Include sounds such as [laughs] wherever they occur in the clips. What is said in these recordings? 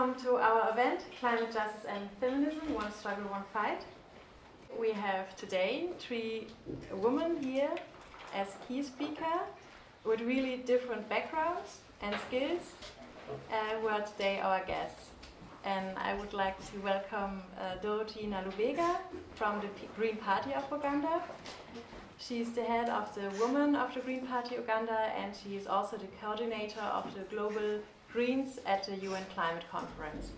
welcome to our event, Climate Justice and Feminism, One Struggle, One Fight. We have today three women here as key speaker with really different backgrounds and skills uh, who are today our guests. And I would like to welcome uh, Dorothy Nalubega from the P Green Party of Uganda. She's the head of the Women of the Green Party Uganda and she is also the coordinator of the Global Greens at the UN Climate Conference.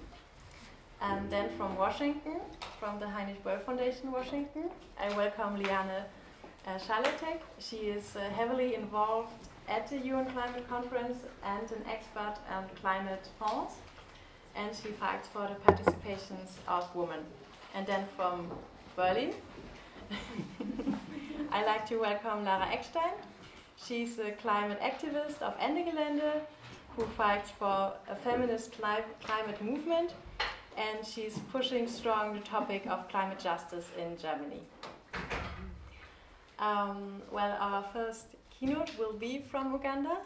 And then from Washington, from the Heinrich Böll Foundation, Washington, I welcome Liane uh, Schalatek. She is uh, heavily involved at the UN Climate Conference and an expert on climate funds. And she fights for the participations of women. And then from Berlin, [laughs] I like to welcome Lara Eckstein. She's a climate activist of Ende Gelände who fights for a feminist cli climate movement and she's pushing strong the topic of climate justice in Germany. Um, well, our first keynote will be from Uganda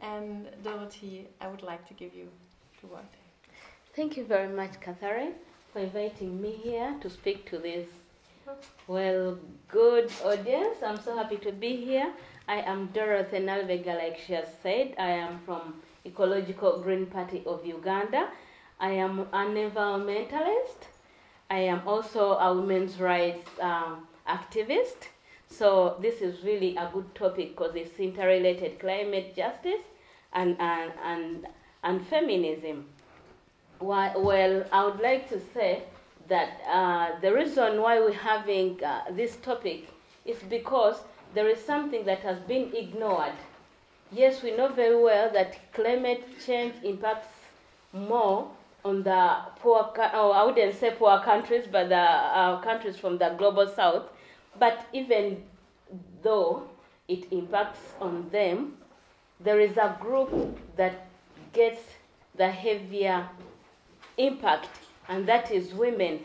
and Dorothy, I would like to give you the word. Thank you very much, Catherine, for inviting me here to speak to this well, good audience. I'm so happy to be here. I am Dorothy Nalubega, like she has said. I am from Ecological Green Party of Uganda. I am an environmentalist. I am also a women's rights um, activist. So this is really a good topic because it's interrelated climate justice and, and, and, and feminism. Well, I would like to say that uh, the reason why we're having uh, this topic is because there is something that has been ignored. Yes, we know very well that climate change impacts more on the poor, oh, I wouldn't say poor countries, but the uh, countries from the global south. But even though it impacts on them, there is a group that gets the heavier impact, and that is women.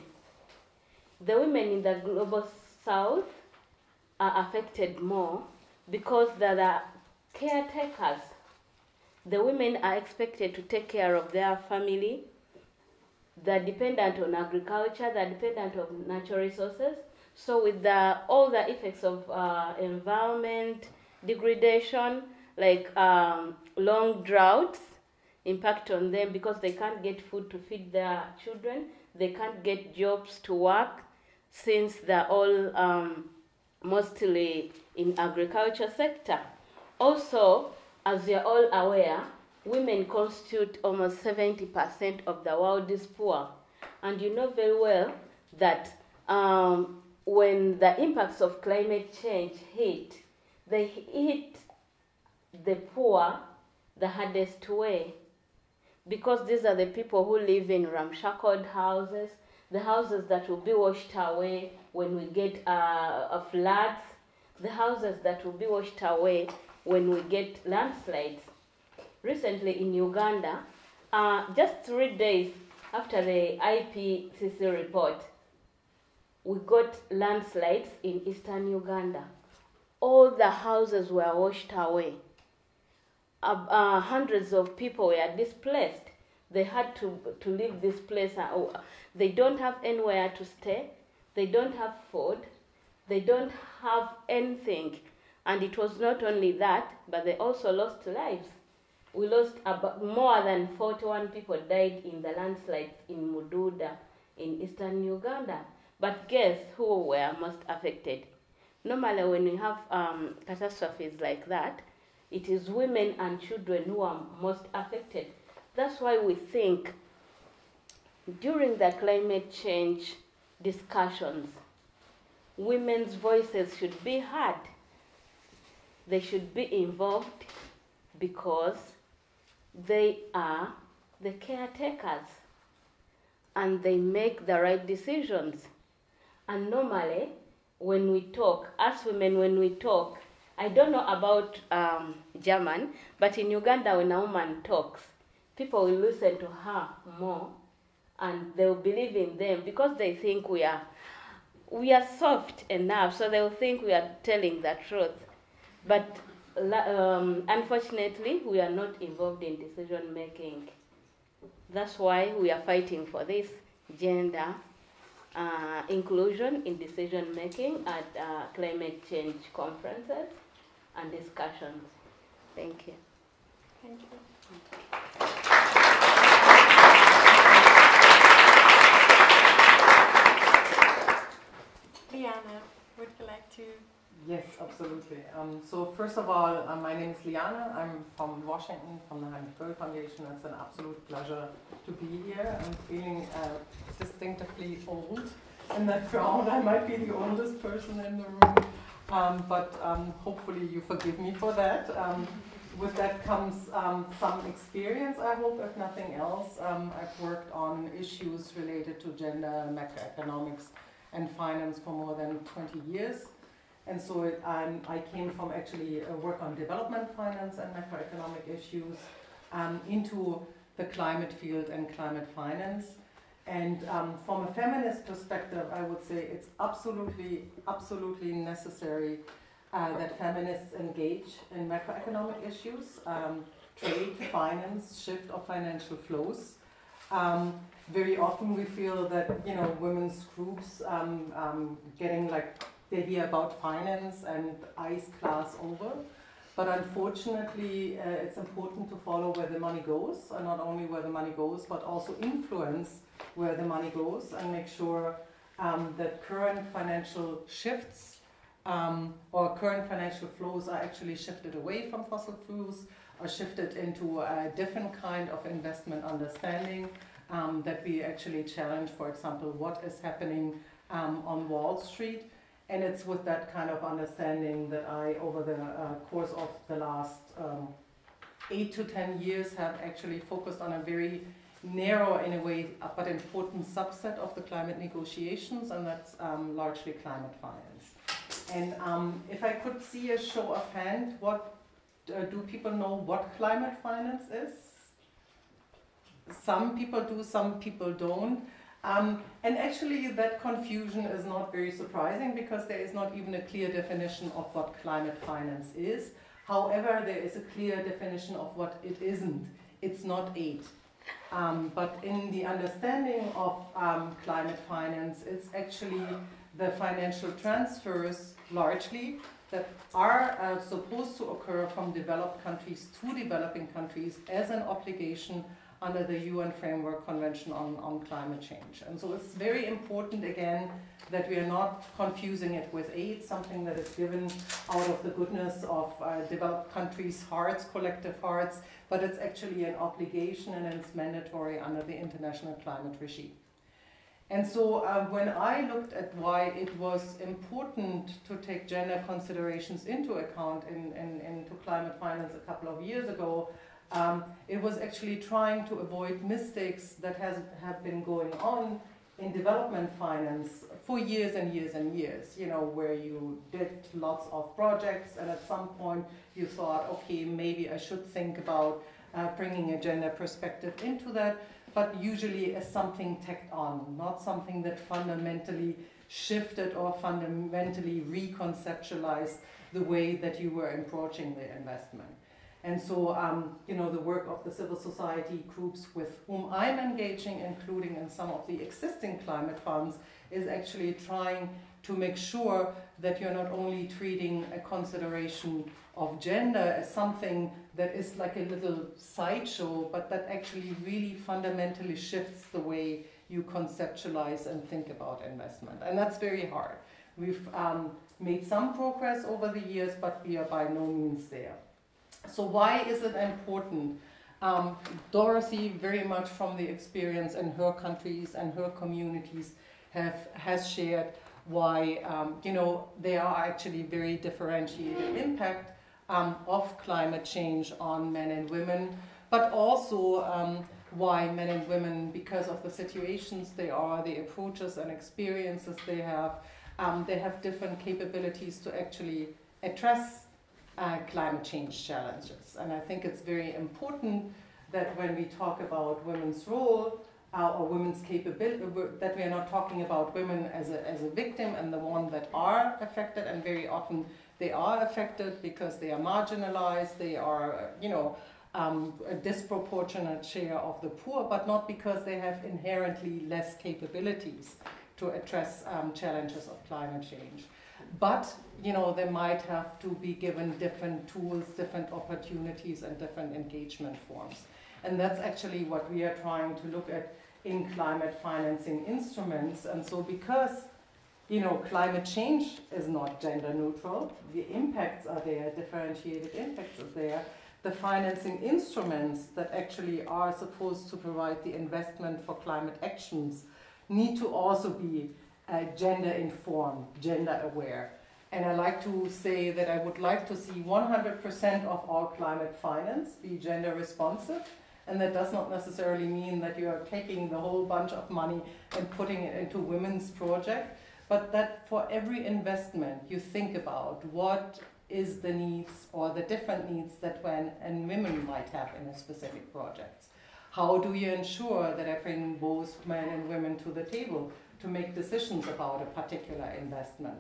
The women in the global south are affected more because they're the caretakers. The women are expected to take care of their family. They're dependent on agriculture, they're dependent on natural resources. So, with the, all the effects of uh, environment degradation, like um, long droughts, impact on them because they can't get food to feed their children, they can't get jobs to work since they're all um, mostly in agriculture sector. Also, as you're all aware, women constitute almost 70% of the world's poor. And you know very well that um, when the impacts of climate change hit, they hit the poor the hardest way. Because these are the people who live in ramshackled houses, the houses that will be washed away when we get uh, a floods, the houses that will be washed away when we get landslides. Recently in Uganda, uh, just three days after the IPCC report, we got landslides in eastern Uganda. All the houses were washed away. Uh, uh, hundreds of people were displaced. They had to, to leave this place. Uh, they don't have anywhere to stay. They don't have food. They don't have anything. And it was not only that, but they also lost lives. We lost about more than 41 people died in the landslides in Bududa in eastern Uganda. But guess who were most affected? Normally, when we have um, catastrophes like that, it is women and children who are most affected. That's why we think during the climate change discussions, women's voices should be heard. They should be involved because they are the caretakers and they make the right decisions. And normally, when we talk, as women, when we talk, I don't know about um, German, but in Uganda, when a woman talks, people will listen to her more and they'll believe in them because they think we are we are soft enough so they'll think we are telling the truth but um, unfortunately we are not involved in decision making That's why we are fighting for this gender uh, inclusion in decision making at uh, climate change conferences and discussions. Thank you. Thank you. Liane, would you like to? Yes, absolutely. Um, so first of all, uh, my name is Liane. I'm from Washington, from the Heinrich Böll Foundation. It's an absolute pleasure to be here. I'm feeling uh, distinctively old in that crowd. I might be the oldest person in the room, um, but um, hopefully you forgive me for that. Um, with that comes um, some experience, I hope, if nothing else. Um, I've worked on issues related to gender, macroeconomics, and finance for more than 20 years. And so it, um, I came from actually uh, work on development finance and macroeconomic issues um, into the climate field and climate finance. And um, from a feminist perspective, I would say it's absolutely, absolutely necessary uh, that feminists engage in macroeconomic issues, um, trade, finance, shift of financial flows. Um, very often we feel that you know women's groups um, um, getting like they hear about finance and ice class over. But unfortunately, uh, it's important to follow where the money goes, and not only where the money goes, but also influence where the money goes and make sure um, that current financial shifts um, or current financial flows are actually shifted away from fossil fuels or shifted into a different kind of investment understanding um, that we actually challenge, for example, what is happening um, on Wall Street. And it's with that kind of understanding that I, over the uh, course of the last um, eight to ten years, have actually focused on a very narrow, in a way, but important subset of the climate negotiations, and that's um, largely climate finance. And um, if I could see a show of hand, what uh, do people know what climate finance is? Some people do, some people don't. Um, and actually, that confusion is not very surprising because there is not even a clear definition of what climate finance is. However, there is a clear definition of what it isn't. It's not aid. Um, but in the understanding of um, climate finance, it's actually the financial transfers largely that are uh, supposed to occur from developed countries to developing countries as an obligation under the UN Framework Convention on, on Climate Change. And so it's very important, again, that we are not confusing it with aid, something that is given out of the goodness of uh, developed countries' hearts, collective hearts, but it's actually an obligation and it's mandatory under the international climate regime. And so uh, when I looked at why it was important to take gender considerations into account in, in, into climate finance a couple of years ago, um, it was actually trying to avoid mistakes that has, have been going on in development finance for years and years and years, you know, where you did lots of projects and at some point you thought, okay, maybe I should think about uh, bringing a gender perspective into that, but usually as something tacked on, not something that fundamentally shifted or fundamentally reconceptualized the way that you were approaching the investment. And so, um, you know, the work of the civil society groups with whom I'm engaging, including in some of the existing climate funds, is actually trying to make sure that you're not only treating a consideration of gender as something that is like a little sideshow, but that actually really fundamentally shifts the way you conceptualize and think about investment. And that's very hard. We've um, made some progress over the years, but we are by no means there. So why is it important? Um, Dorothy, very much from the experience in her countries and her communities, have has shared why um, you know there are actually very differentiated impact um, of climate change on men and women, but also um, why men and women, because of the situations they are, the approaches and experiences they have, um, they have different capabilities to actually address uh, climate change challenges. And I think it's very important that when we talk about women's role uh, or women's capability, that we are not talking about women as a, as a victim and the one that are affected, and very often they are affected because they are marginalized, they are, you know, um, a disproportionate share of the poor, but not because they have inherently less capabilities to address um, challenges of climate change. But you know, they might have to be given different tools, different opportunities, and different engagement forms. And that's actually what we are trying to look at in climate financing instruments. And so, because you know, climate change is not gender neutral, the impacts are there, differentiated impacts are there the financing instruments that actually are supposed to provide the investment for climate actions need to also be uh, gender informed, gender aware. And I like to say that I would like to see 100% of all climate finance be gender responsive. And that does not necessarily mean that you are taking the whole bunch of money and putting it into women's project, but that for every investment you think about what is the needs or the different needs that men and women might have in a specific project. How do you ensure that I bring both men and women to the table to make decisions about a particular investment?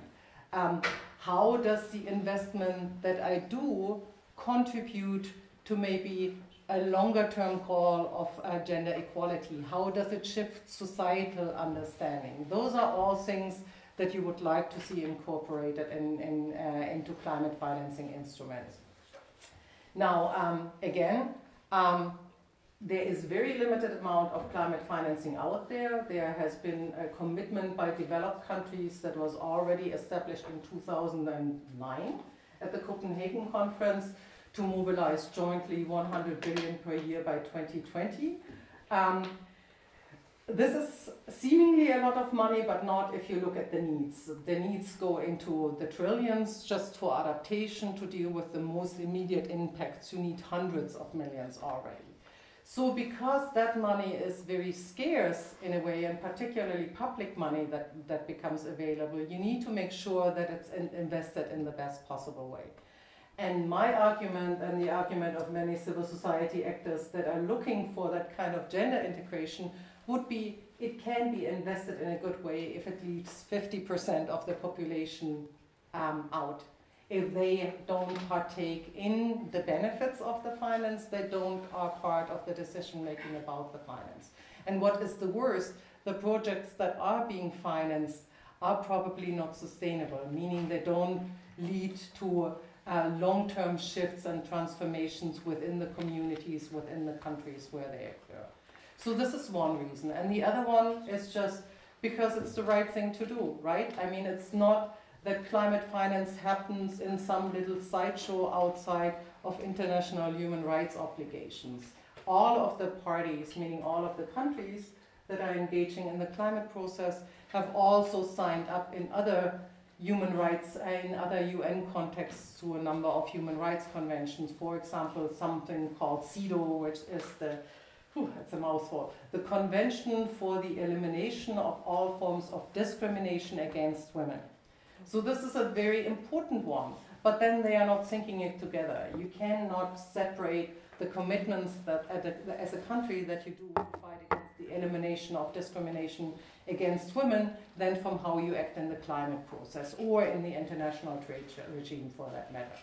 Um, how does the investment that I do contribute to maybe a longer term call of uh, gender equality? How does it shift societal understanding? Those are all things that you would like to see incorporated in, in, uh, into climate financing instruments. Now, um, again, um, there is very limited amount of climate financing out there. There has been a commitment by developed countries that was already established in 2009 at the Copenhagen conference to mobilize jointly 100 billion per year by 2020. Um, this is seemingly a lot of money, but not if you look at the needs. The needs go into the trillions just for adaptation to deal with the most immediate impacts. You need hundreds of millions already. So, because that money is very scarce in a way, and particularly public money that, that becomes available, you need to make sure that it's in invested in the best possible way. And my argument, and the argument of many civil society actors that are looking for that kind of gender integration, would be it can be invested in a good way if it leaves 50% of the population um, out. If they don't partake in the benefits of the finance, they don't are part of the decision making about the finance. And what is the worst, the projects that are being financed are probably not sustainable, meaning they don't lead to uh, long term shifts and transformations within the communities, within the countries where they occur. So this is one reason. And the other one is just because it's the right thing to do, right? I mean, it's not that climate finance happens in some little sideshow outside of international human rights obligations. All of the parties, meaning all of the countries that are engaging in the climate process, have also signed up in other human rights, in other UN contexts to a number of human rights conventions. For example, something called CEDAW, which is the Whew, that's a mouthful. The Convention for the Elimination of All Forms of Discrimination Against Women. So this is a very important one, but then they are not syncing it together. You cannot separate the commitments that as a country that you do to fight against the elimination of discrimination against women than from how you act in the climate process or in the international trade regime for that matter.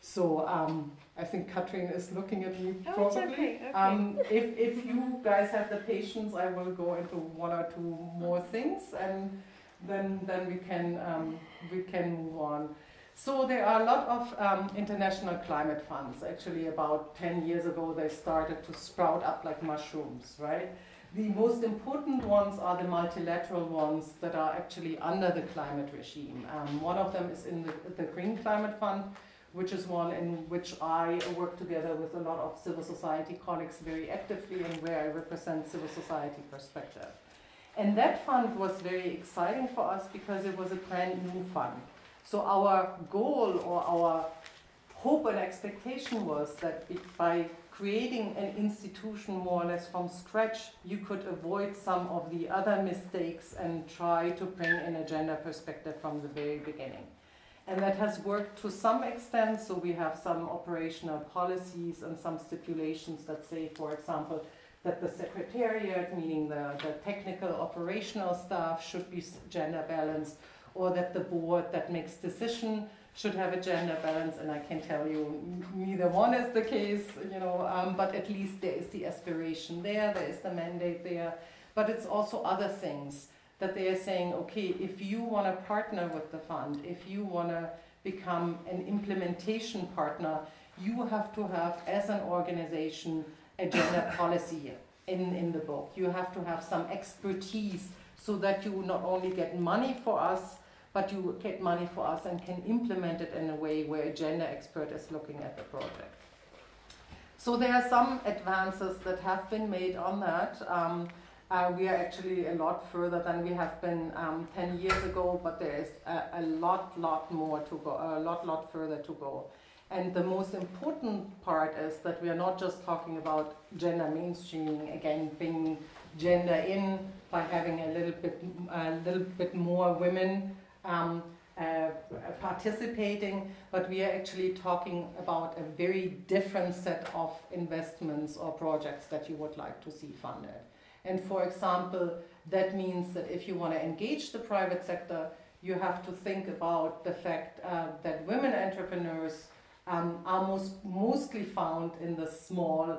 So um, I think Kathrin is looking at me oh, probably. Okay, okay. Um, if, if you guys have the patience, I will go into one or two more things, and then then we can um, we can move on. So there are a lot of um, international climate funds. Actually, about ten years ago, they started to sprout up like mushrooms, right? The most important ones are the multilateral ones that are actually under the climate regime. Um, one of them is in the, the Green Climate Fund, which is one in which I work together with a lot of civil society colleagues very actively and where I represent civil society perspective. And that fund was very exciting for us because it was a brand new fund. So our goal or our hope and expectation was that by creating an institution more or less from scratch, you could avoid some of the other mistakes and try to bring in a gender perspective from the very beginning. And that has worked to some extent. So we have some operational policies and some stipulations that say, for example, that the secretariat, meaning the, the technical operational staff, should be gender balanced, or that the board that makes decision should have a gender balance, and I can tell you neither one is the case, you know, um, but at least there is the aspiration there, there is the mandate there, but it's also other things that they are saying, okay, if you want to partner with the fund, if you want to become an implementation partner, you have to have, as an organization, a gender policy in, in the book. You have to have some expertise so that you not only get money for us, but you get money for us and can implement it in a way where a gender expert is looking at the project. So there are some advances that have been made on that. Um, uh, we are actually a lot further than we have been um, 10 years ago, but there is a, a, lot, lot more to go, a lot, lot further to go. And the most important part is that we are not just talking about gender mainstreaming, again, bringing gender in by having a little bit, a little bit more women um, uh, participating, but we are actually talking about a very different set of investments or projects that you would like to see funded. And for example, that means that if you want to engage the private sector, you have to think about the fact uh, that women entrepreneurs um, are most, mostly found in the small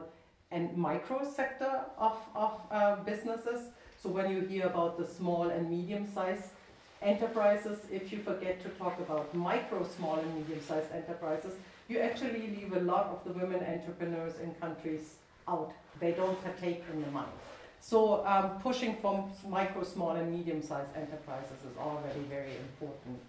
and micro sector of, of uh, businesses. So when you hear about the small and medium-sized enterprises, if you forget to talk about micro, small and medium-sized enterprises, you actually leave a lot of the women entrepreneurs in countries out. They don't partake in the money. So um, pushing from micro, small, and medium-sized enterprises is already very important.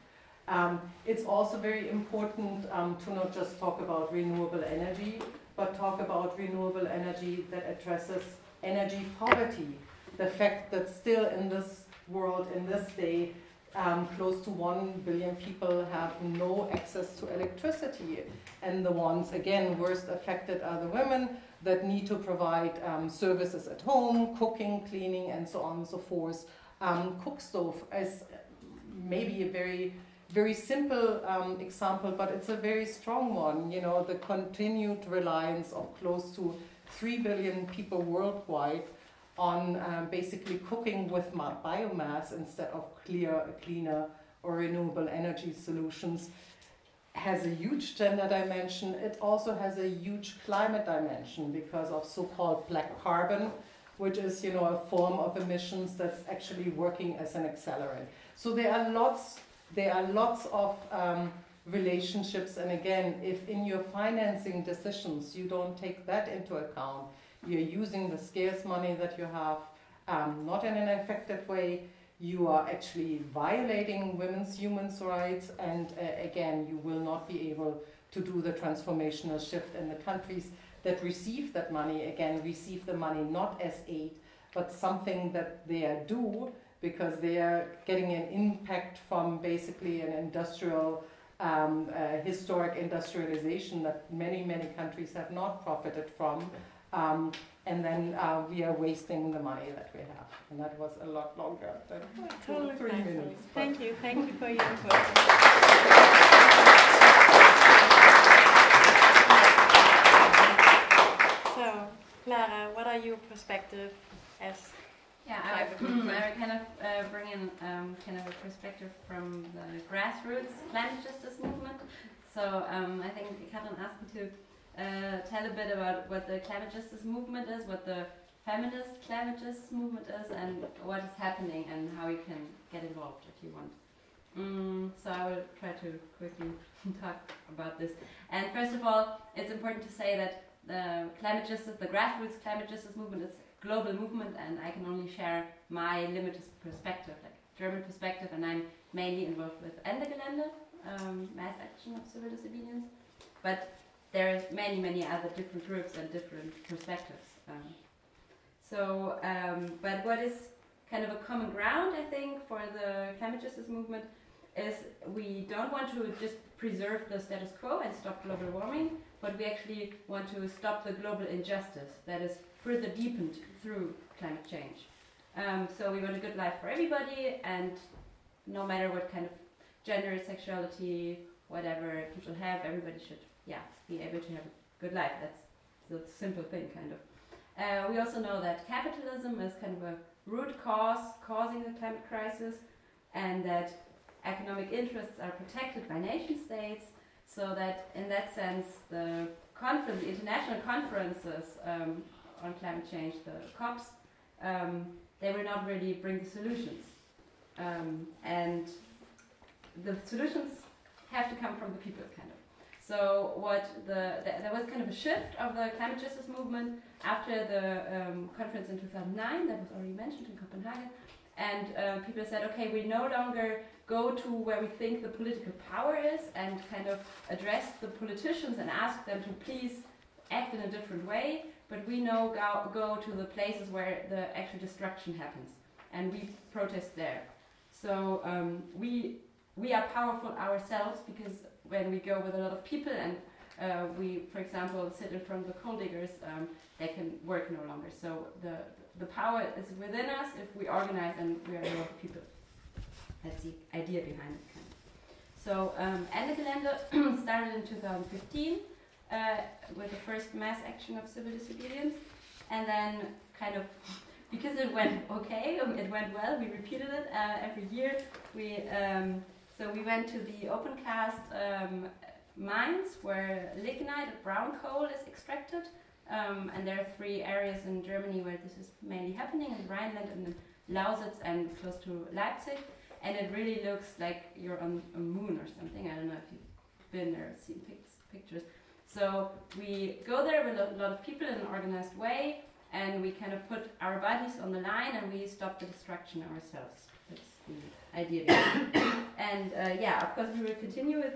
Um, it's also very important um, to not just talk about renewable energy, but talk about renewable energy that addresses energy poverty. The fact that still in this world, in this day, um, close to 1 billion people have no access to electricity. And the ones, again, worst affected are the women that need to provide um, services at home, cooking, cleaning, and so on and so forth. Um, cook stove is maybe a very very simple um, example, but it's a very strong one. You know, the continued reliance of close to 3 billion people worldwide on um, basically cooking with biomass instead of clear, cleaner or renewable energy solutions has a huge gender dimension. It also has a huge climate dimension because of so-called black carbon, which is you know a form of emissions that's actually working as an accelerant. So there are lots there are lots of um, relationships, and again, if in your financing decisions you don't take that into account, you're using the scarce money that you have um, not in an effective way, you are actually violating women's human rights, and uh, again, you will not be able to do the transformational shift in the countries that receive that money, again, receive the money not as aid, but something that they due because they are getting an impact from basically an industrial, um, uh, historic industrialization that many, many countries have not profited from. Um, and then uh, we are wasting the money that we have. And that was a lot longer than totally three minutes. Thank you. Thank you for your input. so, Clara, what are your perspective as yeah, I would, I would kind of uh, bring in um, kind of a perspective from the grassroots climate justice movement. So um, I think Kathrin asked me to uh, tell a bit about what the climate justice movement is, what the feminist climate justice movement is, and what is happening and how you can get involved if you want. Mm, so I will try to quickly [laughs] talk about this. And first of all, it's important to say that the climate justice, the grassroots climate justice movement is global movement and I can only share my limited perspective, like German perspective, and I'm mainly involved with Ende Gelände, um, mass action of civil disobedience. But there are many, many other different groups and different perspectives. Um, so, um, but what is kind of a common ground, I think, for the climate justice movement is we don't want to just preserve the status quo and stop global warming, but we actually want to stop the global injustice that is further deepened through climate change. Um, so we want a good life for everybody, and no matter what kind of gender, sexuality, whatever people have, everybody should, yeah, be able to have a good life. That's the simple thing, kind of. Uh, we also know that capitalism is kind of a root cause causing the climate crisis, and that economic interests are protected by nation states, so that in that sense the conference, the international conferences um, on climate change, the COPs, um, they will not really bring the solutions. Um, and the solutions have to come from the people, kind of. So what the, the, there was kind of a shift of the climate justice movement after the um, conference in 2009 that was already mentioned in Copenhagen, and uh, people said, okay, we no longer go to where we think the political power is and kind of address the politicians and ask them to please act in a different way, but we know go, go to the places where the actual destruction happens, and we protest there. So um, we we are powerful ourselves because when we go with a lot of people and uh, we, for example, sit in front of the coal diggers, um, they can work no longer. So the the power is within us if we organize and we are a lot of people. That's the idea behind it. So um, Ende Gelände [clears throat] started in 2015 uh, with the first mass action of civil disobedience, and then kind of [laughs] because it went okay, it went well. We repeated it uh, every year. We um, so we went to the open cast um, mines where lignite, brown coal, is extracted. Um, and there are three areas in Germany where this is mainly happening in Rhineland and in Lausitz and close to Leipzig. And it really looks like you're on a moon or something. I don't know if you've been there, seen pictures. So we go there with a lot of people in an organized way, and we kind of put our bodies on the line and we stop the destruction ourselves. That's the idea. [coughs] and uh, yeah, of course, we will continue with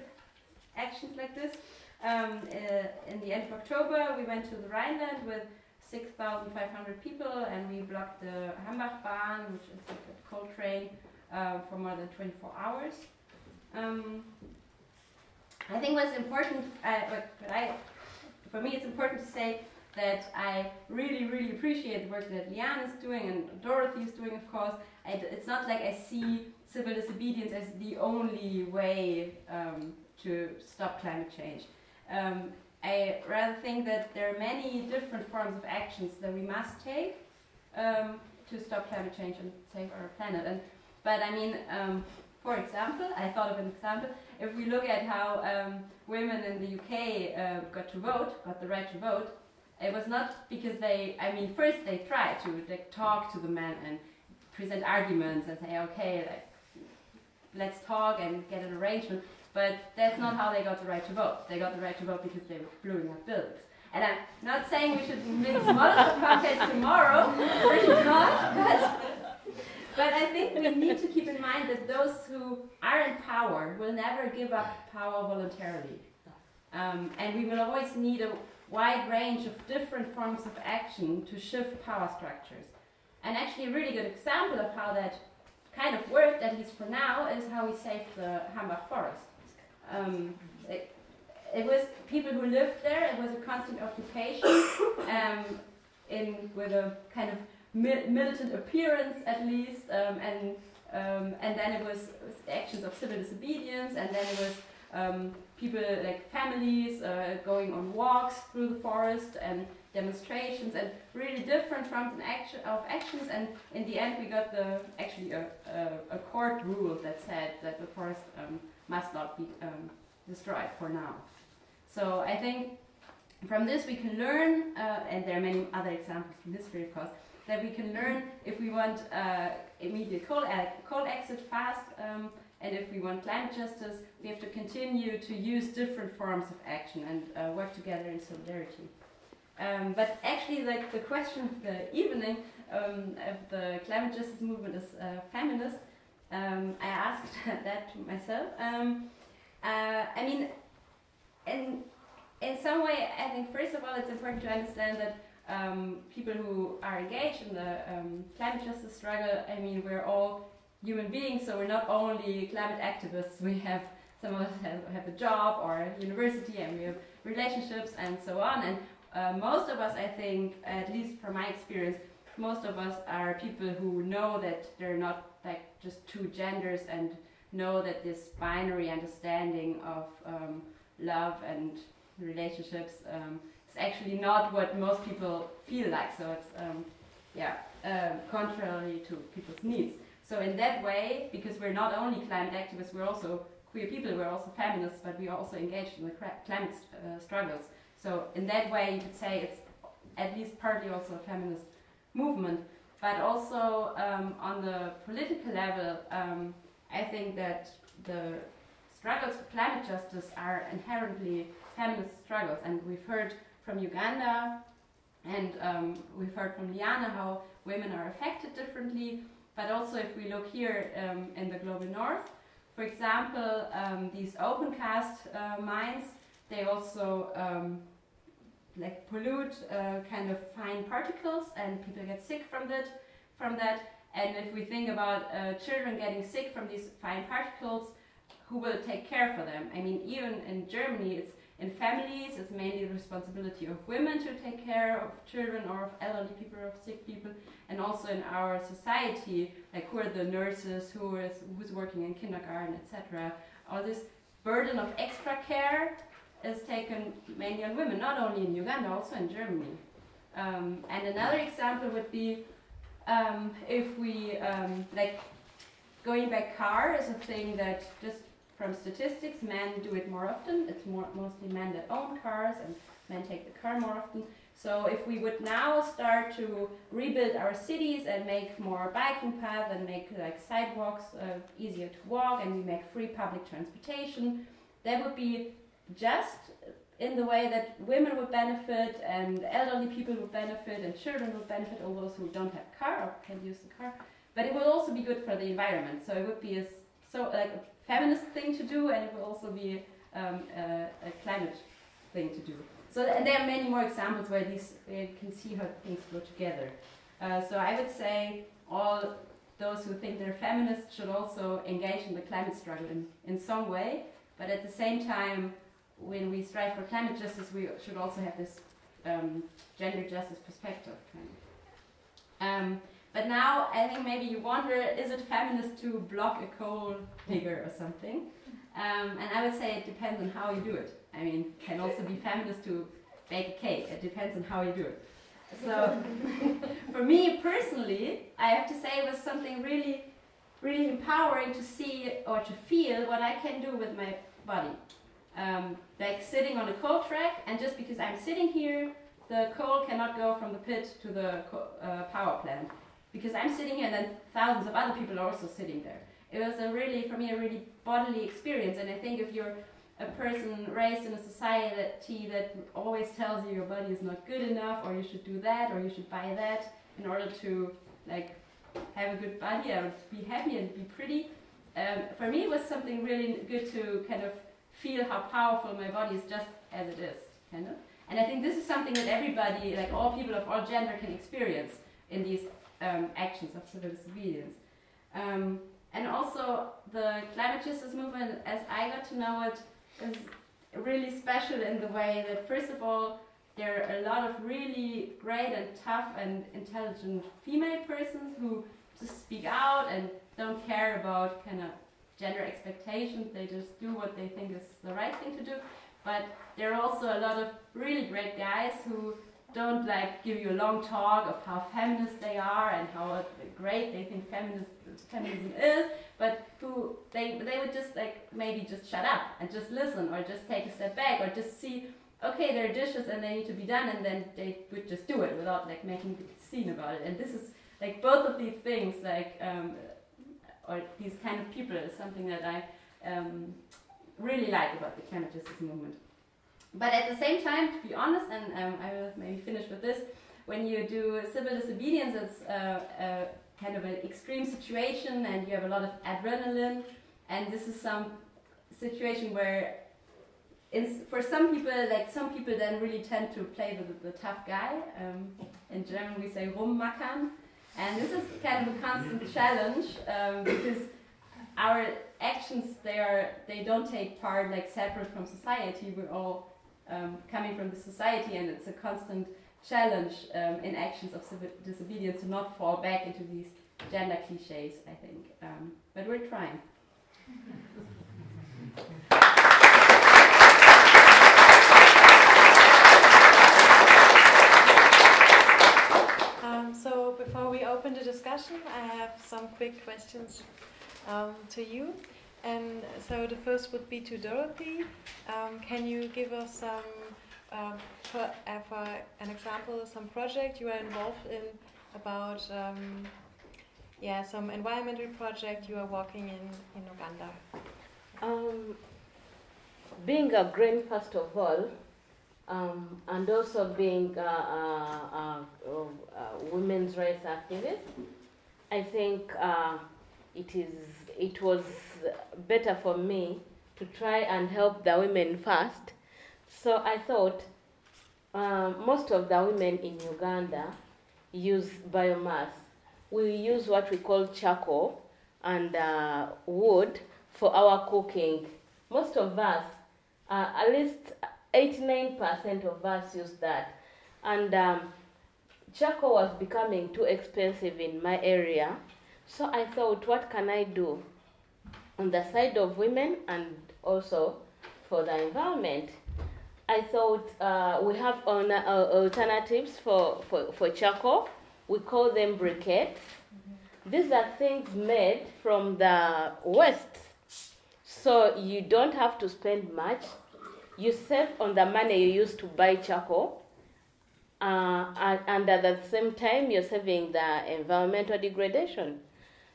actions like this. Um, uh, in the end of October, we went to the Rhineland with 6,500 people and we blocked the Hambachbahn, which is like a coal train, uh, for more than 24 hours. Um, I think what's important, uh, for me, it's important to say that I really, really appreciate the work that Liane is doing and Dorothy is doing, of course. I, it's not like I see civil disobedience as the only way um, to stop climate change. Um, I rather think that there are many different forms of actions that we must take um, to stop climate change and save our planet. And, but I mean, um, for example, I thought of an example. If we look at how um, women in the UK uh, got to vote, got the right to vote, it was not because they, I mean, first they tried to like, talk to the men and present arguments and say, okay, like, let's talk and get an arrangement. But that's not how they got the right to vote. They got the right to vote because they were blowing up buildings. And I'm not saying we should make Molotov cocktails tomorrow, for sure not, but, but I think we need to keep in mind that those who are in power will never give up power voluntarily. Um, and we will always need a wide range of different forms of action to shift power structures. And actually a really good example of how that kind of worked, at least for now, is how we saved the Hambach forest. Um, it, it, was people who lived there, it was a constant occupation [coughs] um, in, with a kind of mi militant appearance at least, um, and, um, and then it was actions of civil disobedience, and then it was um, people like families uh, going on walks through the forest and demonstrations and really different forms action, of actions and in the end we got the actually a, a, a court rule that said that the forest um, must not be um, destroyed for now. So I think from this we can learn, uh, and there are many other examples from history of course, that we can learn if we want uh, immediate coal, coal exit fast um, and if we want climate justice, we have to continue to use different forms of action and uh, work together in solidarity. Um, but actually, like the question of the evening um, the climate justice movement is uh, feminist. Um, I asked [laughs] that to myself. Um, uh, I mean, in in some way, I think first of all, it's important to understand that um, people who are engaged in the um, climate justice struggle. I mean, we're all human beings, so we're not only climate activists. We have some of us have, have a job or a university, and we have relationships and so on. And uh, most of us, I think, at least from my experience, most of us are people who know that they're not like just two genders and know that this binary understanding of um, love and relationships is actually not what most people feel like. So it's um, yeah, uh, contrary to people's needs. So in that way, because we're not only climate activists, we're also queer people, we're also feminists, but we are also engaged in the climate uh, struggles. So in that way, you could say it's at least partly also a feminist movement. But also um, on the political level, um, I think that the struggles for climate justice are inherently feminist struggles. And we've heard from Uganda and um, we've heard from Liane how women are affected differently. But also, if we look here um, in the global north, for example, um, these open cast uh, mines, they also um, like pollute uh, kind of fine particles, and people get sick from that. From that, and if we think about uh, children getting sick from these fine particles, who will take care for them? I mean, even in Germany, it's in families, it's mainly the responsibility of women to take care of children or of elderly people or of sick people, and also in our society, like who are the nurses, who is who's working in kindergarten, etc. All this burden of extra care is taken mainly on women, not only in Uganda, also in Germany. Um, and another example would be um, if we um, like going by car is a thing that just from statistics, men do it more often. It's more mostly men that own cars, and men take the car more often. So if we would now start to rebuild our cities and make more biking paths and make like sidewalks uh, easier to walk, and we make free public transportation, that would be just in the way that women would benefit and elderly people would benefit and children would benefit, all those who don't have car or can't use the car. But it would also be good for the environment. So it would be a so like a feminist thing to do, and it will also be um, a, a, climate thing to do. So and there are many more examples where these you can see how things go together. Uh, so I would say all those who think they're feminists should also engage in the climate struggle in, in some way, but at the same time, when we strive for climate justice, we should also have this um, gender justice perspective. Kind of. Um, but now I think maybe you wonder, is it feminist to block a coal digger or something? Um, and I would say it depends on how you do it. I mean, can also be feminist to bake a cake. It depends on how you do it. So, [laughs] for me personally, I have to say it was something really, really empowering to see or to feel what I can do with my body. Um, like sitting on a coal track, and just because I'm sitting here, the coal cannot go from the pit to the uh, power plant because I'm sitting here and then thousands of other people are also sitting there. It was a really, for me, a really bodily experience. And I think if you're a person raised in a society that always tells you your body is not good enough, or you should do that, or you should buy that in order to like have a good body and be happy and be pretty, um, for me it was something really good to kind of feel how powerful my body is just as it is, kind of. And I think this is something that everybody, like all people of all gender, can experience in these um, actions of civil disobedience. Um, and also the climate justice movement, as I got to know it, is really special in the way that first of all, there are a lot of really great and tough and intelligent female persons who just speak out and don't care about kind of gender expectations. They just do what they think is the right thing to do. But there are also a lot of really great guys who don't like give you a long talk of how feminist they are and how great they think feminist, feminism is, but who they they would just like maybe just shut up and just listen or just take a step back or just see okay there are dishes and they need to be done and then they would just do it without like making a scene about it and this is like both of these things like um, or these kind of people is something that I um, really like about the climate justice movement. But at the same time, to be honest, and um, I will maybe finish with this, when you do civil disobedience, it's uh, kind of an extreme situation and you have a lot of adrenaline. And this is some situation where, for some people, like some people then really tend to play the, the tough guy. Um, in German, we say rummackern. And this is kind of a constant challenge um, because our actions they are they don't take part like separate from society. We're all um, coming from the society, and it's a constant challenge um, in actions of civil disobedience to not fall back into these gender cliches, I think. Um, but we're trying. Um, so before we open the discussion, I have some some quick questions um, to you. And so the first would be to Dorothy. Um, can you give us some, um, for, uh, for an example, some project you are involved in about, um, yeah, some environmental project you are working in in Uganda? Um, being a green, first of all, um, and also being a, a, a, a women's rights activist, I think uh, it is it was better for me to try and help the women first. So I thought um, most of the women in Uganda use biomass. We use what we call charcoal and uh, wood for our cooking. Most of us, uh, at least 89% of us use that. And um, charcoal was becoming too expensive in my area. So I thought, what can I do on the side of women and also for the environment? I thought uh, we have on, uh, alternatives for, for, for charcoal. We call them briquettes. These are things made from the waste. So you don't have to spend much. You save on the money you use to buy charcoal. Uh, and, and at the same time, you're saving the environmental degradation.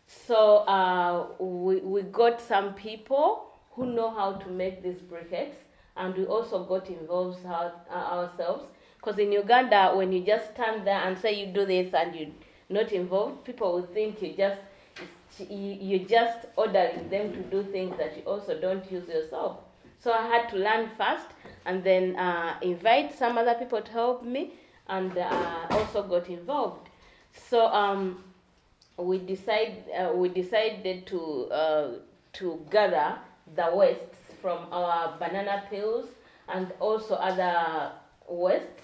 So uh, we, we got some people who know how to make these briquettes, and we also got involved our, uh, ourselves. Because in Uganda, when you just stand there and say you do this and you're not involved, people will think you just you're just ordering them to do things that you also don't use yourself. So I had to learn first, and then uh, invite some other people to help me, and uh, also got involved. So um, we decide uh, we decided to uh, to gather the wastes from our banana peels and also other wastes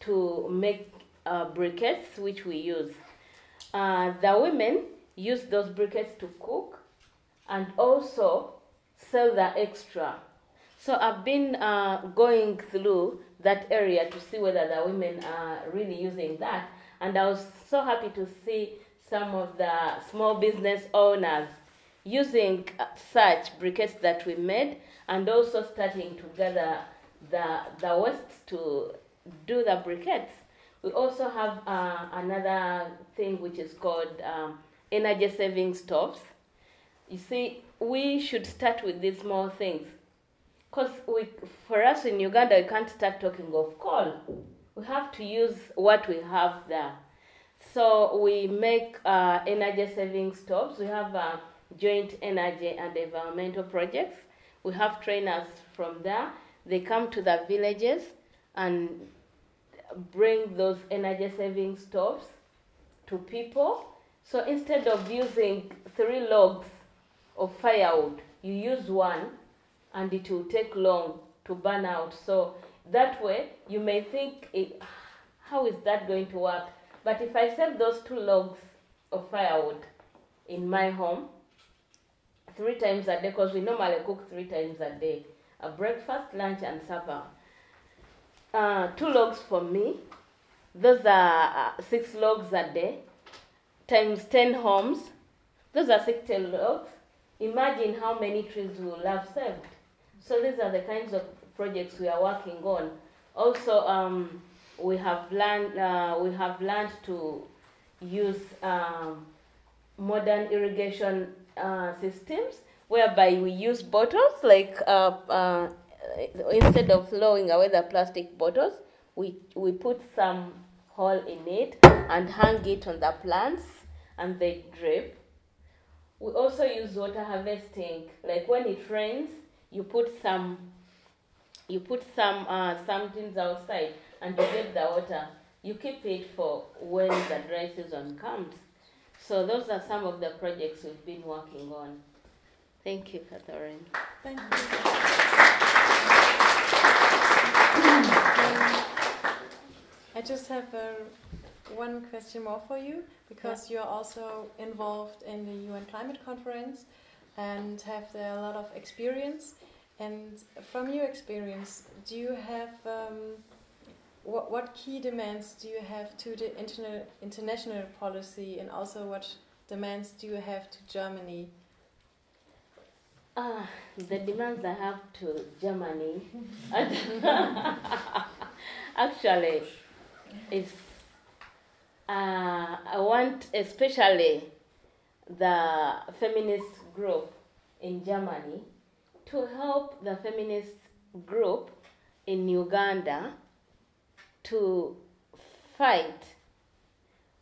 to make uh, briquettes which we use. Uh, the women use those briquettes to cook and also sell the extra. So I've been uh, going through that area to see whether the women are really using that, and I was so happy to see some of the small business owners using such briquettes that we made and also starting to gather the, the waste to do the briquettes. We also have uh, another thing which is called um, energy saving stoves. You see, we should start with these small things. Because we, for us in Uganda, we can't start talking of coal. We have to use what we have there. So we make uh, energy saving stoves. We have uh, joint energy and environmental projects. We have trainers from there. They come to the villages and bring those energy saving stoves to people. So instead of using three logs of firewood, you use one and it will take long to burn out. So that way, you may think, how is that going to work? But if I save those two logs of firewood in my home three times a day, because we normally cook three times a day a breakfast, lunch, and supper. Uh, two logs for me, those are uh, six logs a day, times 10 homes, those are 60 logs. Imagine how many trees we will have saved. So these are the kinds of projects we are working on. Also, um, we have learned uh, we have learned to use um, modern irrigation uh, systems whereby we use bottles like uh, uh, instead of throwing away the plastic bottles we we put some hole in it and hang it on the plants and they drip. We also use water harvesting like when it rains you put some you put some uh, some things outside and to get the water, you keep it for when the dry season comes. So those are some of the projects we've been working on. Thank you, Kathrin. Thank you. I just have uh, one question more for you because yeah. you're also involved in the UN Climate Conference and have a lot of experience. And from your experience, do you have um, what, what key demands do you have to the interna international policy and also what demands do you have to Germany? Ah, the demands I have to Germany [laughs] actually is uh, I want especially the feminist group in Germany to help the feminist group in Uganda to fight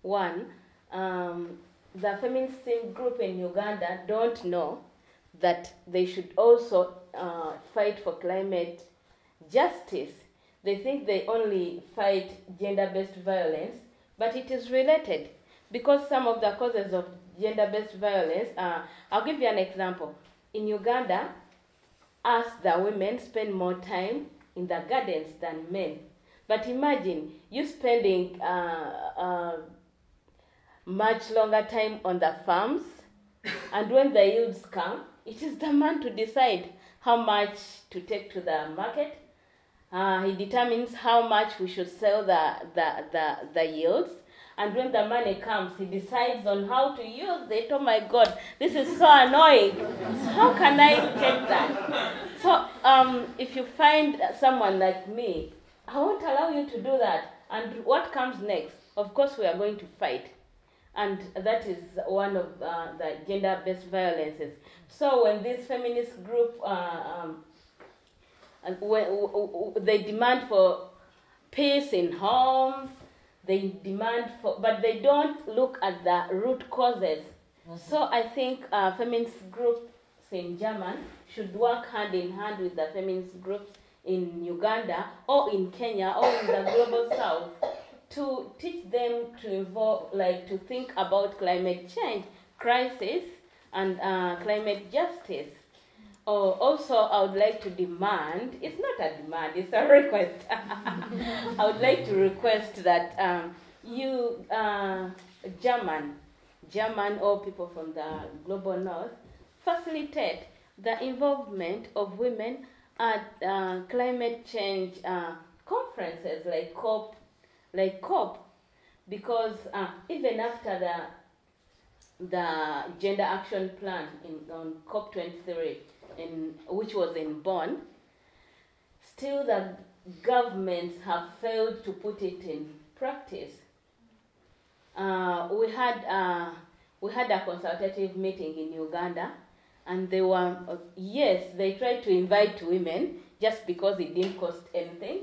one um, the feminist group in Uganda don't know that they should also uh, fight for climate justice. They think they only fight gender based violence, but it is related because some of the causes of gender based violence, uh, I'll give you an example. In Uganda, us, the women, spend more time in the gardens than men. But imagine you spending uh, uh, much longer time on the farms, [laughs] and when the yields come, it is the man to decide how much to take to the market. Uh, he determines how much we should sell the, the, the, the yields. And when the money comes, he decides on how to use it. Oh my God, this is so annoying. How can I take that? So, um, if you find someone like me, I won't allow you to do that. And what comes next? Of course, we are going to fight. And that is one of uh, the gender based violences. So, when this feminist group uh, um, and when, they demand for peace in homes, they demand for, but they don't look at the root causes. So I think uh, feminist groups in German should work hand in hand with the feminist groups in Uganda or in Kenya or in the global south to teach them to involve, like to think about climate change, crisis, and uh, climate justice. Oh, also, I would like to demand, it's not a demand, it's a [laughs] request. I would like to request that um, you, uh, German, German or people from the global north, facilitate the involvement of women at uh, climate change uh, conferences like COP, like COP, because uh, even after the the gender action plan in, on COP23, in, which was in Bonn, still the governments have failed to put it in practice. Uh, we had uh, we had a consultative meeting in Uganda, and they were yes, they tried to invite women just because it didn't cost anything,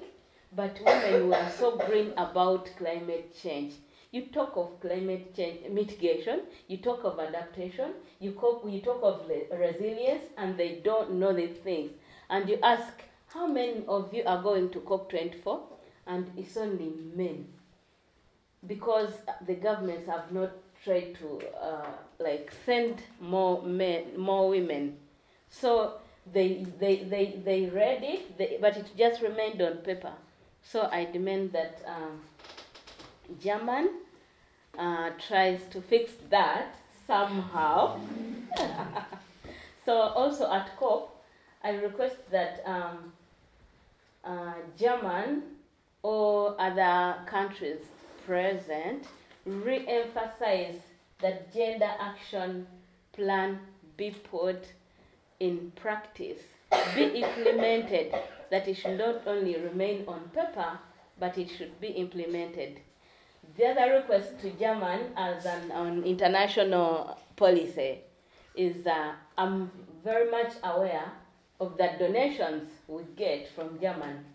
but women were so green about climate change. You talk of climate change mitigation, you talk of adaptation, you, talk, you talk of resilience, and they don't know these things. And you ask, how many of you are going to COP24? And it's only men. Because the governments have not tried to uh, like send more men, more women. So they, they, they, they read it, they, but it just remained on paper. So I demand that um, German uh, tries to fix that somehow. [laughs] so also at COP, I request that um, uh, German or other countries present re-emphasize that gender action plan be put in practice, be implemented, that it should not only remain on paper, but it should be implemented. The other request to German as an, an international policy is uh, I'm very much aware of the donations we get from German,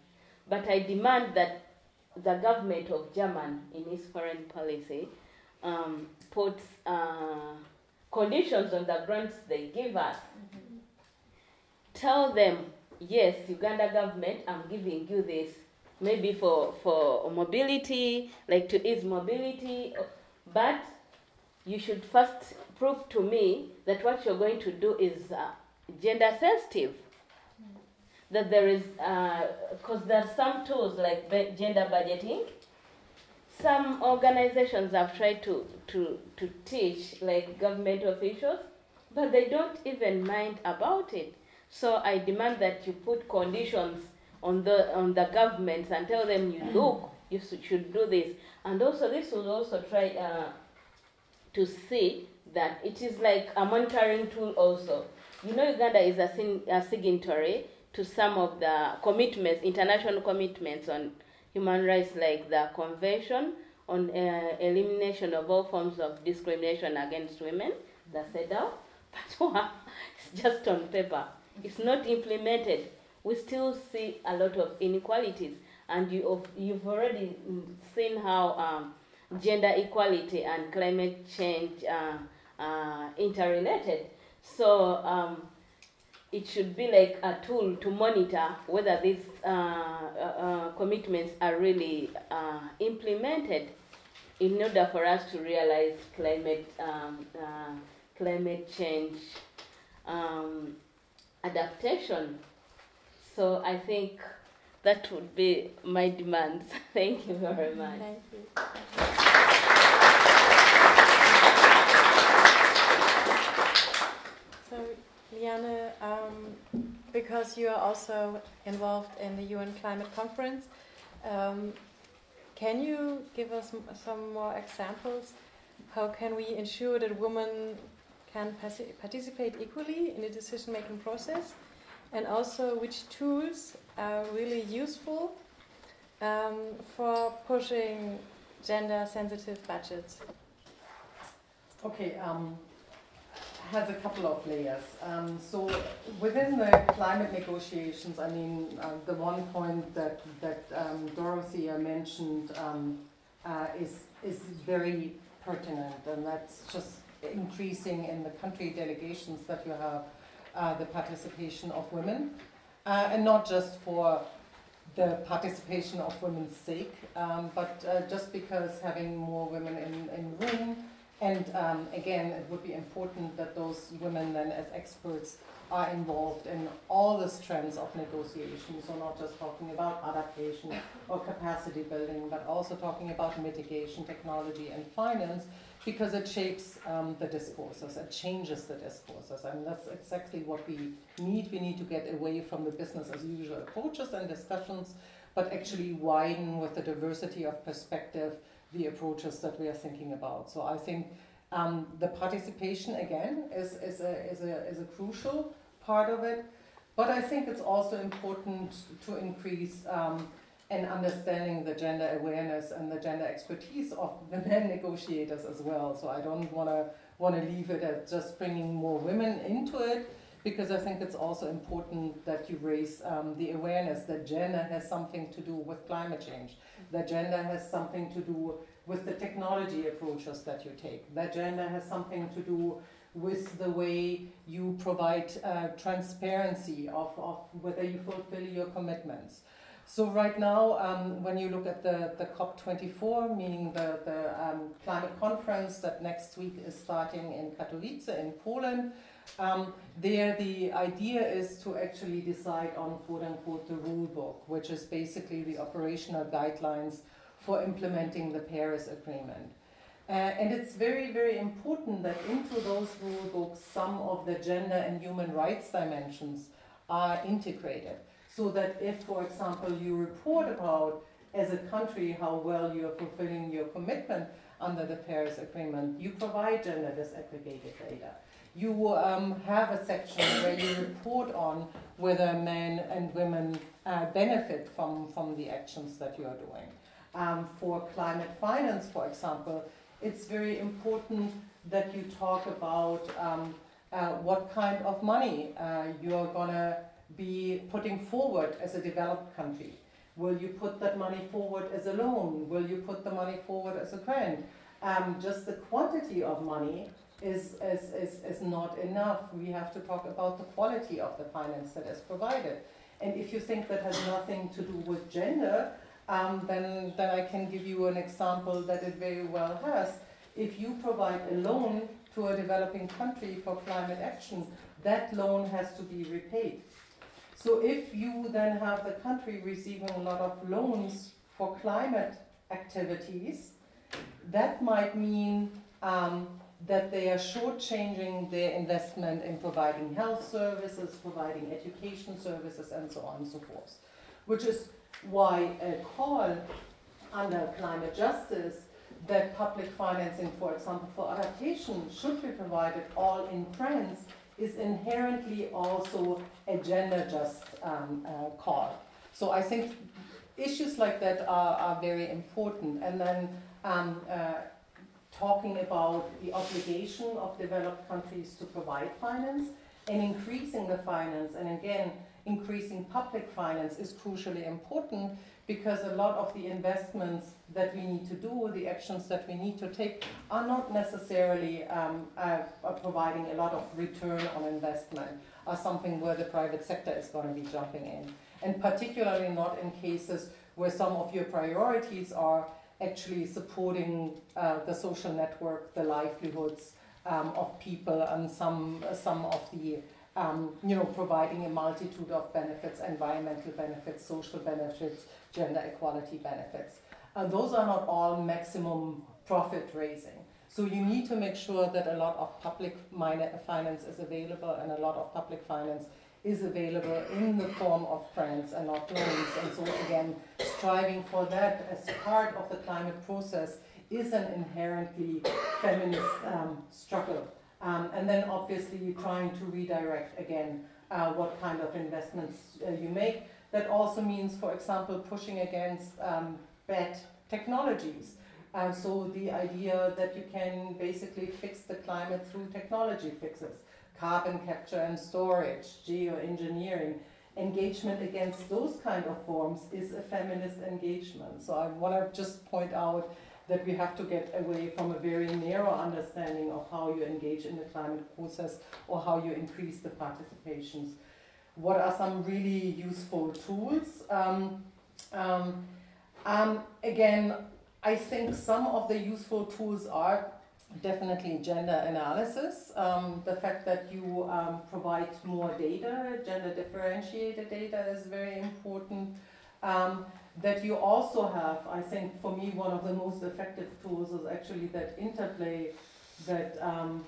but I demand that the government of German in its foreign policy um, puts uh, conditions on the grants they give us. Mm-hmm. Tell them, yes, Uganda government, I'm giving you this maybe for, for mobility, like to ease mobility, but you should first prove to me that what you're going to do is uh, gender sensitive. That there is, because uh, there are some tools like gender budgeting. Some organizations have tried to, to, to teach, like government officials, but they don't even mind about it. So I demand that you put conditions on the on the governments and tell them you look you should do this and also this will also try uh, to see that it is like a monitoring tool also. You know, Uganda is a, sin- a signatory to some of the commitments, international commitments on human rights, like the Convention on uh, Elimination of All Forms of Discrimination Against Women, the CEDAW. But [laughs] it's just on paper. It's not implemented. We still see a lot of inequalities, and you, you've already seen how um, gender equality and climate change are uh, interrelated. So um, it should be like a tool to monitor whether these uh, uh, uh, commitments are really uh, implemented in order for us to realize climate um, uh, climate change um, adaptation. So I think that would be my demands. [laughs] Thank you very much. Thank you. So, Liane, um, because you are also involved in the UN Climate Conference, um, can you give us some more examples? How can we ensure that women can participate equally in the decision-making process? And also, which tools are really useful um, for pushing gender-sensitive budgets? Okay, um, has a couple of layers. Um, so within the climate negotiations, I mean, uh, the one point that that um, Dorothea mentioned um, uh, is is very pertinent, and that's just increasing in the country delegations that you have uh, the participation of women, uh, and not just for the participation of women's sake, um, but uh, just because having more women in, in room and um, again, it would be important that those women then as experts are involved in all the strands of negotiation. So not just talking about adaptation or capacity building, but also talking about mitigation, technology and finance, because it shapes um, the discourses, it changes the discourses. And that's exactly what we need. We need to get away from the business as usual approaches and discussions, but actually widen with the diversity of perspective the approaches that we are thinking about. So I think um, the participation again is, is, a, is, a, is a crucial part of it, but I think it's also important to increase um, and understanding the gender awareness and the gender expertise of the [laughs] men negotiators as well. So I don't want to want to leave it at just bringing more women into it because I think it's also important that you raise um, the awareness that gender has something to do with climate change, that gender has something to do with the technology approaches that you take, that gender has something to do with the way you provide uh, transparency of, of whether you fulfill your commitments. So right now, um, when you look at the, the COP24, meaning the, the um, climate conference that next week is starting in Katowice in Poland, um, there the idea is to actually decide on quote unquote the rule book, which is basically the operational guidelines for implementing the Paris Agreement. Uh, and it's very, very important that into those rule books some of the gender and human rights dimensions are integrated. So that if, for example, you report about as a country how well you're fulfilling your commitment under the Paris Agreement, you provide gender disaggregated data. You um, have a section where you report on whether men and women uh, benefit from, from the actions that you are doing. Um, for climate finance, for example, it's very important that you talk about um, uh, what kind of money uh, you're going to be putting forward as a developed country. Will you put that money forward as a loan? Will you put the money forward as a grant? Um, just the quantity of money is, is, is, is not enough. We have to talk about the quality of the finance that is provided. And if you think that has nothing to do with gender, um, then, then I can give you an example that it very well has. If you provide a loan to a developing country for climate action, that loan has to be repaid. So if you then have the country receiving a lot of loans for climate activities, that might mean um, that they are shortchanging their investment in providing health services, providing education services, and so on and so forth. Which is why a call under climate justice that public financing, for example, for adaptation should be provided all in France is inherently also a gender just um, uh, call. So I think issues like that are, are very important. And then um, uh, talking about the obligation of developed countries to provide finance and increasing the finance, and again, increasing public finance is crucially important because a lot of the investments that we need to do, the actions that we need to take, are not necessarily um, uh, are providing a lot of return on investment, are something where the private sector is going to be jumping in. And particularly not in cases where some of your priorities are actually supporting uh, the social network, the livelihoods um, of people, and some, some of the um, you know, providing a multitude of benefits, environmental benefits, social benefits, gender equality benefits. Uh, those are not all maximum profit raising. So you need to make sure that a lot of public finance is available and a lot of public finance is available in the form of grants and not loans. And so again, striving for that as part of the climate process is an inherently feminist um, struggle. Um, and then obviously trying to redirect again uh, what kind of investments uh, you make. That also means, for example, pushing against um, bad technologies. Uh, so the idea that you can basically fix the climate through technology fixes, carbon capture and storage, geoengineering, engagement against those kind of forms is a feminist engagement. So I want to just point out that we have to get away from a very narrow understanding of how you engage in the climate process or how you increase the participations. What are some really useful tools? Um, um, um, again, I think some of the useful tools are definitely gender analysis. Um, the fact that you um, provide more data, gender differentiated data is very important. Um, that you also have, I think for me, one of the most effective tools is actually that interplay that um,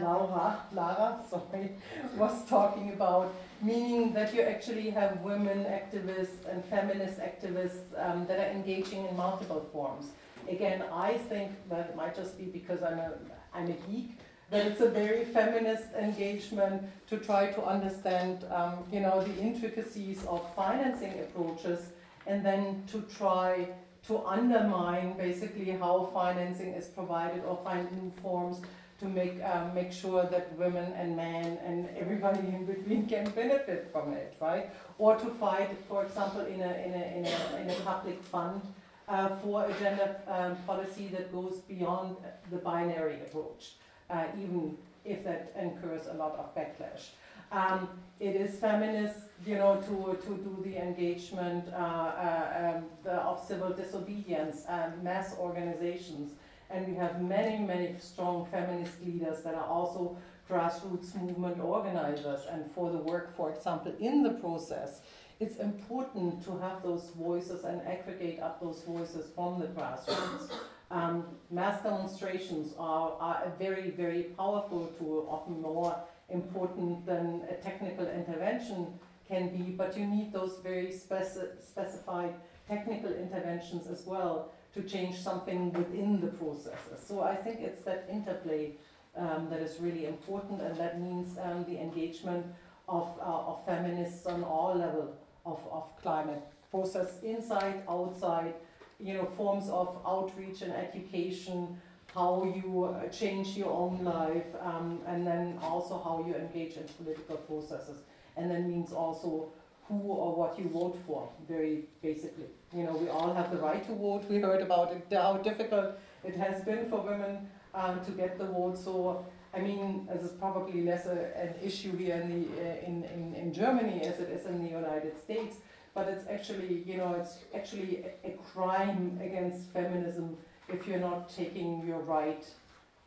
Laura, Lara, [laughs] sorry, was talking about, meaning that you actually have women activists and feminist activists um, that are engaging in multiple forms. Again, I think that it might just be because I'm a, I'm a geek, that it's a very feminist engagement to try to understand, um, you know, the intricacies of financing approaches and then to try to undermine basically how financing is provided or find new forms to make um, make sure that women and men and everybody in between [laughs] can benefit from it, right? Or to fight, for example, in a in a in a, in a public fund uh, for a gender um, policy that goes beyond the binary approach, uh, even if that incurs a lot of backlash. Um, it is feminist, you know, to, to do the engagement uh, uh, um, the, of civil disobedience and mass organizations. And we have many, many strong feminist leaders that are also grassroots movement organizers. And for the work, for example, in the process, it's important to have those voices and aggregate up those voices from the grassroots. Um, mass demonstrations are, are a very, very powerful tool, often more important than a technical intervention can be, but you need those very speci specified technical interventions as well to change something within the processes. So I think it's that interplay um, that is really important, and that means um, the engagement of, uh, of feminists on all levels of, of climate process, inside, outside, you know, forms of outreach and education, how you uh, change your own life, um, and then also how you engage in political processes. And then means also who or what you vote for, very basically. You know, we all have the right to vote. We heard about it, how difficult it has been for women um, to get the vote. So, I mean, this is probably less a, an issue here in, the, uh, in, in, in Germany as it is in the United States, but it's actually, you know, it's actually a, a crime against feminism if you're not taking your right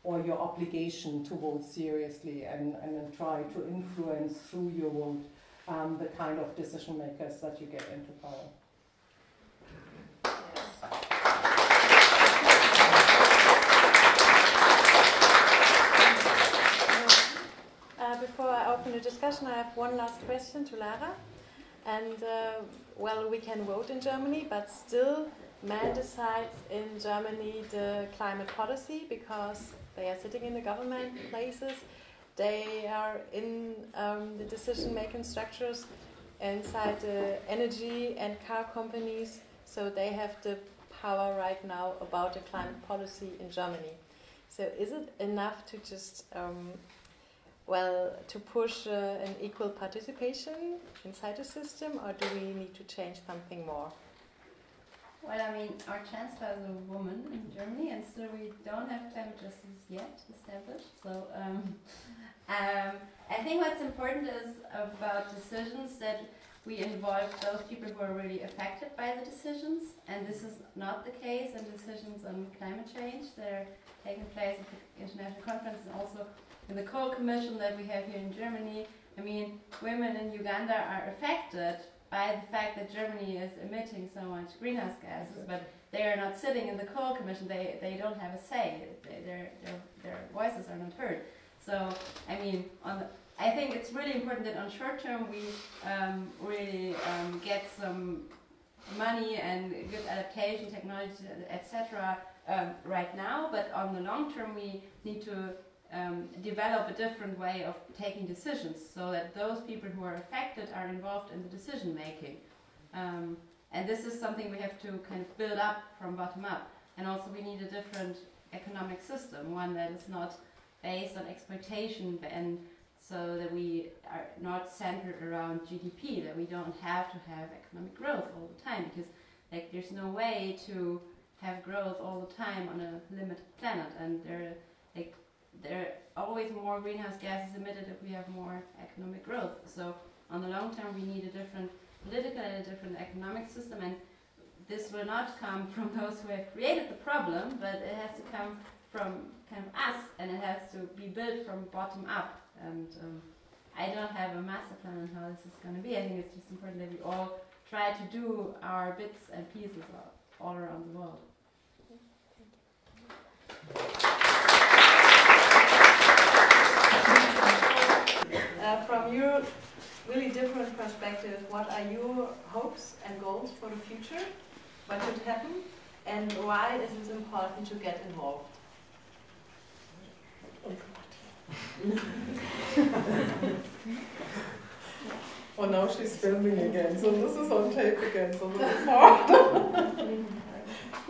or your obligation to vote seriously and, and then try to influence through your vote um, the kind of decision makers that you get into power. Uh, before I open the discussion, I have one last question to Lara. And uh, well, we can vote in Germany, but still man decides in Germany the climate policy because they are sitting in the government places. They are in um, the decision making structures inside the energy and car companies, so they have the power right now about the climate policy in Germany. So, is it enough to just, um, well, to push uh, an equal participation inside the system, or do we need to change something more? Well, I mean, our chancellor is a woman in Germany, and still we don't have climate justice yet established. So, um, [laughs] um, I think what's important is about decisions that we involve those people who are really affected by the decisions, and this is not the case in decisions on climate change. They're taking place at the international conference and also in the coal commission that we have here in Germany. I mean, women in Uganda are affected by the fact that Germany is emitting so much greenhouse gases, but they are not sitting in the coal commission. They, they don't have a say. They, their, their, their voices are not heard. So, I mean, on the, I think it's really important that on short term we um, really um, get some money and good adaptation technology, etc. Um, right now, but on the long term we need to um, develop a different way of taking decisions so that those people who are affected are involved in the decision making. Um, and this is something we have to kind of build up from bottom up. And also we need a different economic system, one that is not based on exploitation and so that we are not centered around GDP, that we don't have to have economic growth all the time because like there's no way to have growth all the time on a limited planet and there like there are always more greenhouse gases emitted if we have more economic growth. So on the long term, we need a different political and a different economic system, and this will not come [laughs] from those who have created the problem, but it has to come from kind of us, and it has to be built from bottom up. And um, I don't have a master plan on how this is going to be. I think it's just important that we all try to do our bits and pieces all, all around the world. Uh, from your really different perspective, what are your hopes and goals for the future? What should happen? And why is it important to get involved? oh, now she's filming again, so this is on tape again, so this is [laughs] hard. [laughs] no,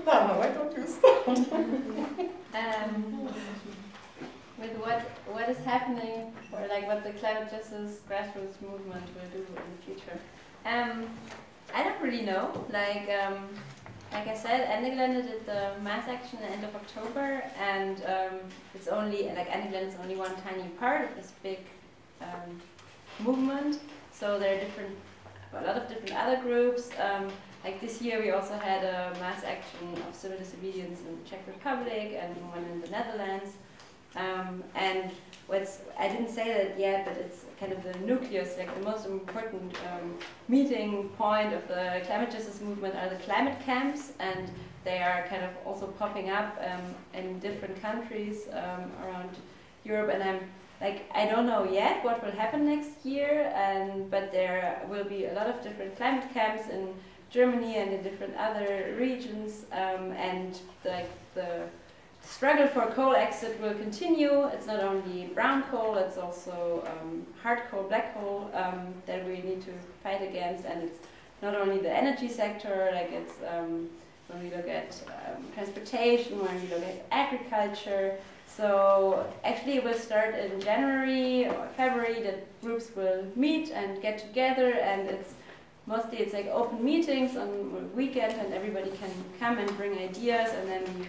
no, why don't you start? um, with what what is happening or like what the climate justice grassroots movement will do in the future. Um, I don't really know. Like um, like I said, Ende Gelände did the mass action end of October, and um, it's only like Ende Gelände is only one tiny part of this big um, movement. So there are different, a lot of different other groups. Um, like this year, we also had a mass action of civil disobedience in the Czech Republic and one in the Netherlands. Um, and what's, I didn't say that yet, but it's kind of the nucleus, like the most important um, meeting point of the climate justice movement are the climate camps, and they are kind of also popping up um, in different countries um, around Europe. And I'm like, I don't know yet what will happen next year, and but there will be a lot of different climate camps in Germany and in different other regions, um, and like the struggle for coal exit will continue. It's not only brown coal, it's also um, hard coal, black coal um, that we need to fight against. And it's not only the energy sector, like it's um, when we look at um, transportation, when we look at agriculture. So actually it will start in January or February that groups will meet and get together and it's mostly it's like open meetings on weekend and everybody can come and bring ideas and then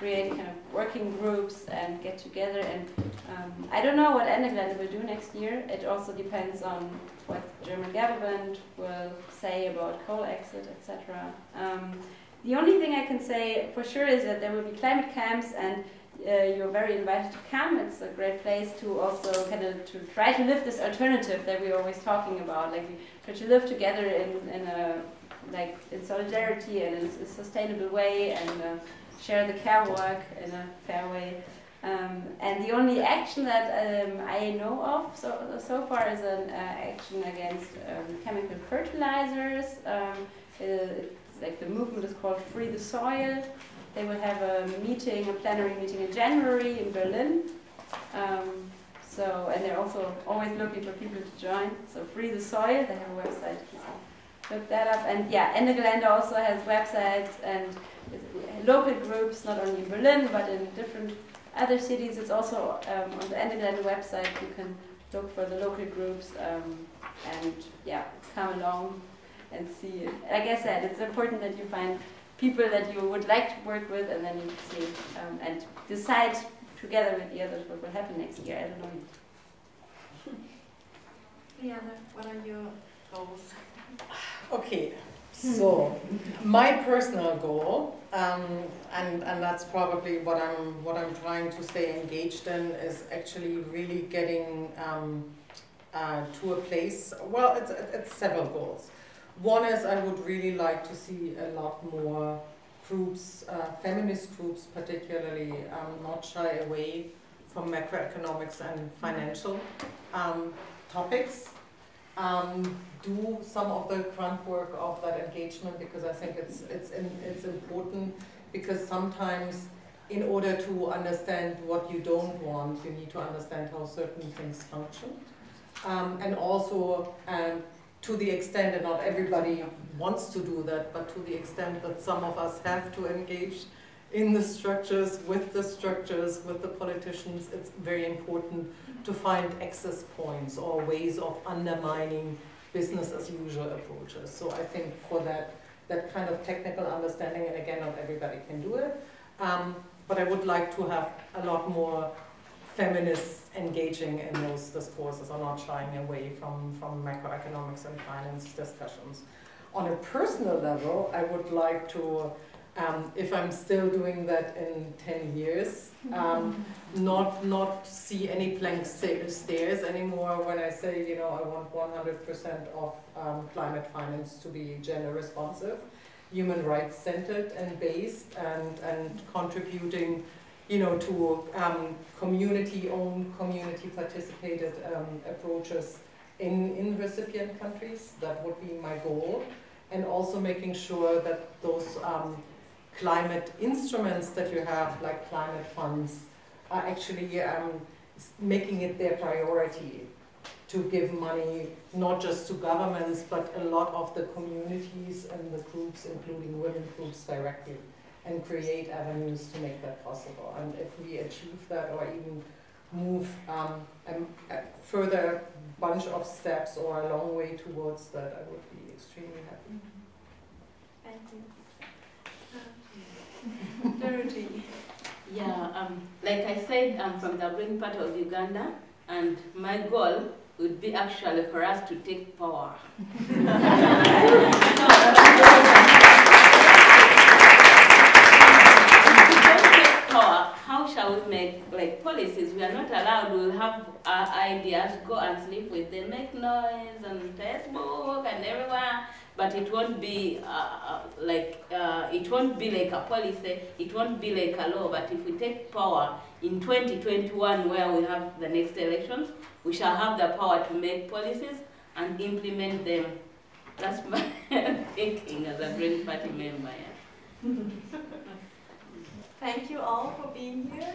create kind of working groups and get together. And um, I don't know what Ende will do next year. It also depends on what German government will say about coal exit, etc. Um, the only thing I can say for sure is that there will be climate camps and uh, you're very invited to come. It's a great place to also kind of to try to live this alternative that we're always talking about. Like we try to live together in, in a like in solidarity and in a sustainable way and uh, share the care work in a fair way. Um, and the only action that um, I know of so, so far is an uh, action against um, chemical fertilizers. Um, like the movement is called Free the Soil. They will have a meeting, a plenary meeting in January in Berlin. Um, so, and they're also always looking for people to join. So, Free the Soil, they have a website. Look that up. And yeah, Ende Gelände also has websites and local groups, not only in Berlin, but in different other cities. It's also um, on the Ende website. You can look for the local groups um, and yeah, come along and see. Like I said, it's important that you find people that you would like to work with, and then you see um, and decide together with the others what will happen next year. I don't know. Liane, what are your goals? Okay, so my personal goal, um, and and that's probably what I'm what I'm trying to stay engaged in, is actually really getting um, uh, to a place. Well, it's it's several goals. One is I would really like to see a lot more groups, uh, feminist groups particularly, um, not shy away from macroeconomics and financial um, topics. Um, do some of the grunt work of that engagement because I think it's it's in, it's important because sometimes in order to understand what you don't want, you need to understand how certain things function, um, and also um, to the extent, and not everybody wants to do that, but to the extent that some of us have to engage in the structures, with the structures, with the politicians, it's very important to find access points or ways of undermining business as usual approaches. So I think for that, that kind of technical understanding, and again, not everybody can do it, um, but I would like to have a lot more feminists engaging in those discourses or not shying away from, from macroeconomics and finance discussions. On a personal level, I would like to um, if I'm still doing that in 10 years, um, [laughs] not, not see any blank stares anymore when I say, you know, I want 100% of um, climate finance to be gender responsive, human rights centered and based and, and contributing, you know, to um, community owned, community participated um, approaches in, in recipient countries. That would be my goal. And also making sure that those um, climate instruments that you have, like climate funds, are actually um, making it their priority to give money not just to governments, but a lot of the communities and the groups, including women groups directly, and create avenues to make that possible. And if we achieve that or even move um, a, a further bunch of steps or a long way towards that, I would be extremely happy. Thank you. Dorothy. Yeah, um, like I said, I'm from the green part of Uganda, and my goal would be actually for us to [laughs] take power. how shall we make like policies? We are not allowed. We'll have our ideas, go and sleep with them, make noise on Facebook and everywhere but it won't be uh, uh, like uh, it won't be like a policy, it won't be like a law. But if we take power in 2021, where we have the next elections, we shall have the power to make policies and implement them. That's my [laughs] thinking as a Green Party member. [laughs] Thank you all for being here.